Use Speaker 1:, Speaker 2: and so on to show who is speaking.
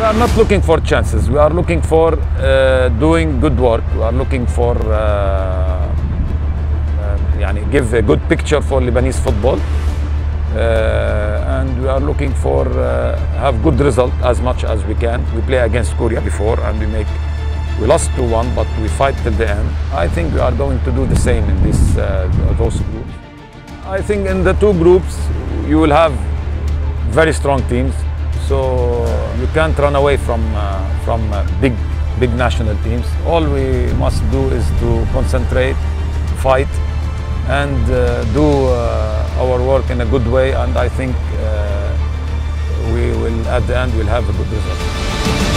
Speaker 1: We are not looking for chances. We are looking for uh, doing good work. We are looking for uh, uh, يعني give a good picture for Lebanese football. Uh, and we are looking for uh, have good result as much as we can. We play against Korea before and we make we lost 2-1 but we fight till the end. I think we are going to do the same in this uh, those groups. I think in the two groups you will have very strong teams, so you can't run away from uh, from uh, big big national teams. All we must do is to concentrate, fight, and uh, do uh, our work in a good way. And I think uh, we will at the end we'll have a good result.